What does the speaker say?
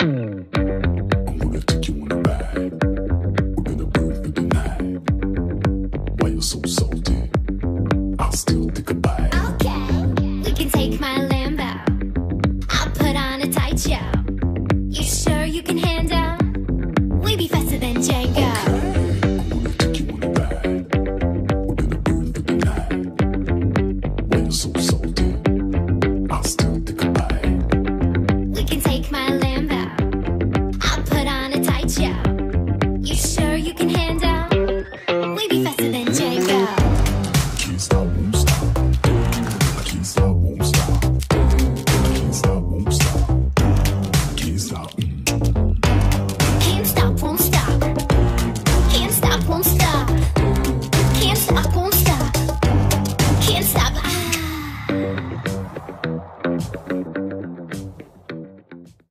You so so deep I'll still take you can take my lambo i put on a You sure you can handle? We be faster than Django. Can't stop, won't stop. Can't stop, won't stop.